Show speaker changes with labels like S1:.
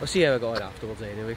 S1: We'll see how I got on afterwards anyway.